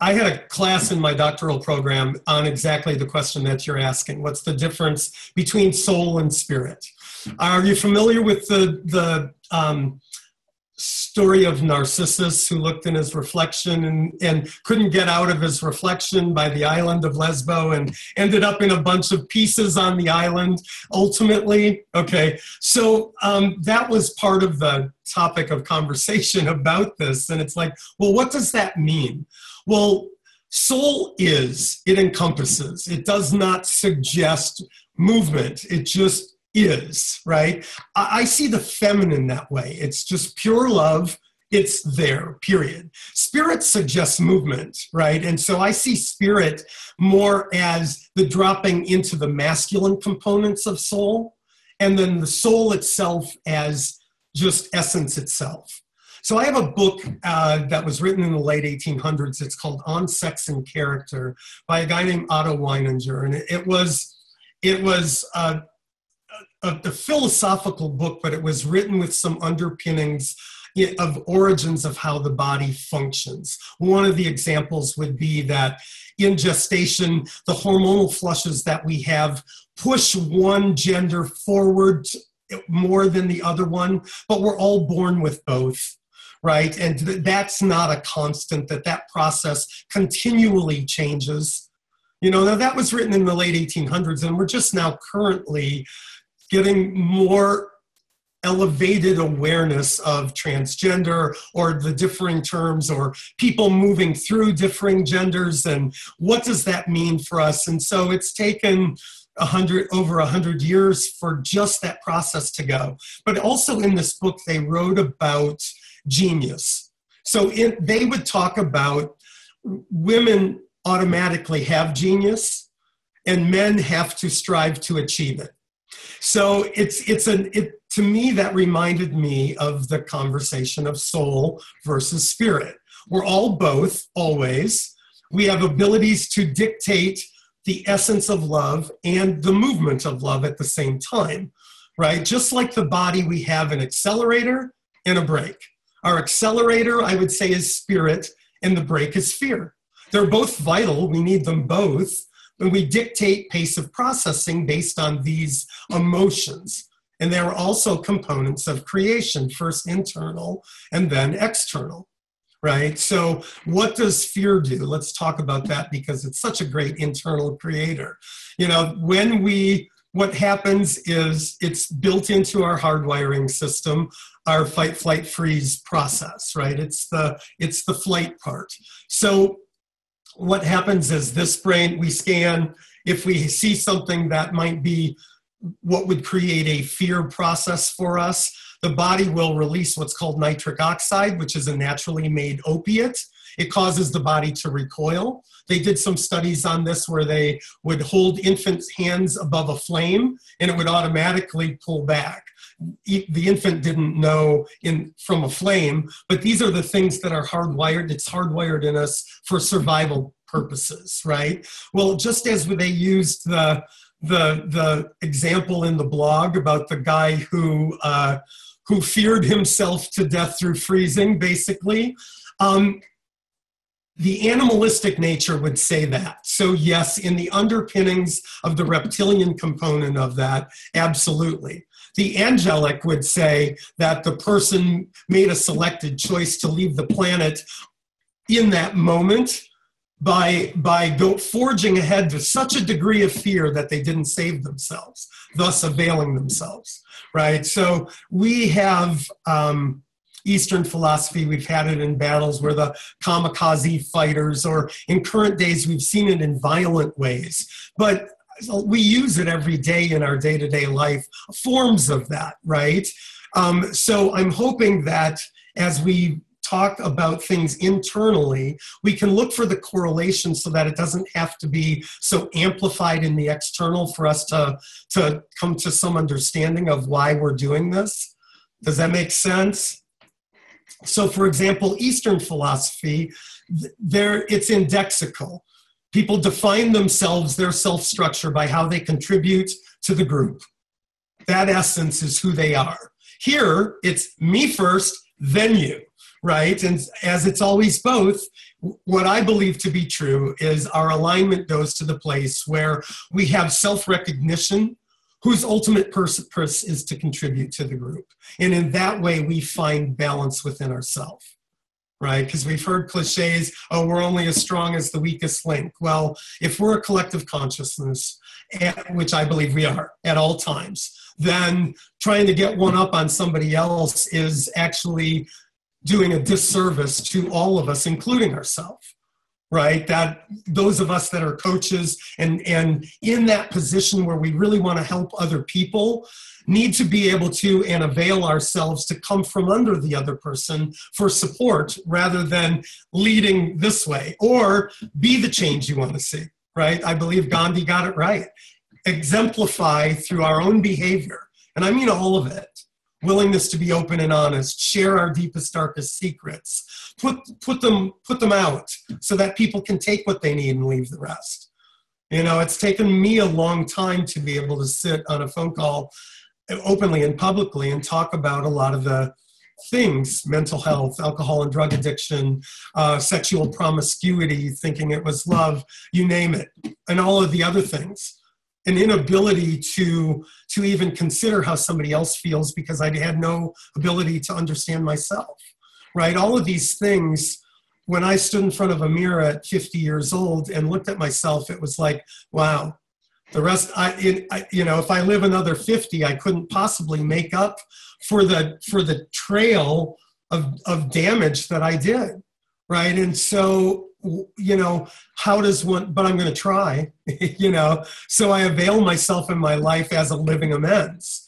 I had a class in my doctoral program on exactly the question that you're asking. What's the difference between soul and spirit? Are you familiar with the the um, story of Narcissus who looked in his reflection and, and couldn't get out of his reflection by the island of Lesbo and ended up in a bunch of pieces on the island ultimately? Okay, so um, that was part of the topic of conversation about this. And it's like, well, what does that mean? Well, soul is, it encompasses, it does not suggest movement, it just is, right? I, see the feminine that way. It's just pure love. It's there, period. Spirit suggests movement, right? And so I see spirit more as the dropping into the masculine components of soul, and then the soul itself as just essence itself. So I have a book uh, that was written in the late 1800s. It's called On Sex and Character by a guy named Otto Weininger, and it, it was it was uh, a, a philosophical book, but it was written with some underpinnings of origins of how the body functions. One of the examples would be that in gestation, the hormonal flushes that we have push one gender forward more than the other one, but we're all born with both right and that's not a constant that that process continually changes you know now that was written in the late 1800s and we're just now currently getting more elevated awareness of transgender or the differing terms or people moving through differing genders and what does that mean for us? And so it's taken a hundred over a hundred years for just that process to go. But also in this book they wrote about genius. So in, they would talk about women automatically have genius and men have to strive to achieve it so it's it's an it to me that reminded me of the conversation of soul versus spirit. We're all both always. We have abilities to dictate the essence of love and the movement of love at the same time, right? Just like the body, we have an accelerator and a brake. Our accelerator, I would say, is spirit, and the brake is fear. They're both vital. We need them both when we dictate pace of processing based on these emotions. And there are also components of creation, first internal and then external, right? So, what does fear do? Let's talk about that because it's such a great internal creator. You know, when we what happens is it's built into our hardwiring system our fight flight freeze process right it's the it's the flight part so what happens is this brain, we scan, if we see something that might be what would create a fear process for us, the body will release what's called nitric oxide, which is a naturally made opiate. It causes the body to recoil. They did some studies on this where they would hold infants' hands above a flame and it would automatically pull back the infant didn't know in from a flame but these are the things that are hardwired it's hardwired in us for survival purposes right well just as they used the the the example in the blog about the guy who uh, who feared himself to death through freezing basically um, the animalistic nature would say that. So, yes, in the underpinnings of the reptilian component of that, absolutely. The angelic would say that the person made a selected choice to leave the planet in that moment by by go forging ahead to such a degree of fear that they didn't save themselves, thus availing themselves. Right. So we have um, Eastern philosophy. We've had it in battles where the kamikaze fighters, or in current days, we've seen it in violent ways. But we use it every day in our day to day life, forms of that, right? Um, so I'm hoping that as we talk about things internally, we can look for the correlation so that it doesn't have to be so amplified in the external for us to, to come to some understanding of why we're doing this. Does that make sense? So, for example, Eastern philosophy, there it's indexical people define themselves, their self structure, by how they contribute to the group. That essence is who they are. Here, it's me first, then you, right? And as it's always both, what I believe to be true is our alignment goes to the place where we have self recognition whose ultimate purpose is to contribute to the group. And in that way, we find balance within ourselves right? Because we've heard cliches, oh, we're only as strong as the weakest link. Well, if we're a collective consciousness, eh, which I believe we are at all times, then trying to get one up on somebody else is actually doing a disservice to all of us, including ourselves right? That those of us that are coaches and and in that position where we really want to help other people need to be able to and avail ourselves to come from under the other person for support rather than leading this way or be the change you want to see right? I believe gandhi got it right. Exemplify through our own behavior. And i mean all of it willingness to be open and honest, share our deepest, darkest secrets, put, put, them, put them out so that people can take what they need and leave the rest. You know, it's taken me a long time to be able to sit on a phone call openly and publicly and talk about a lot of the things mental health, alcohol and drug addiction, uh, sexual promiscuity, thinking it was love, you name it, and all of the other things an inability to to even consider how somebody else feels because I had no ability to understand myself. Right? All of these things when I stood in front of a mirror at 50 years old and looked at myself, it was like, wow, the rest, I, it, I, you know, if I live another 50, I couldn't possibly make up for the for the trail of of damage that I did, right? And so you know how does one but i'm going to try you know? So i avail myself in my life as a living amends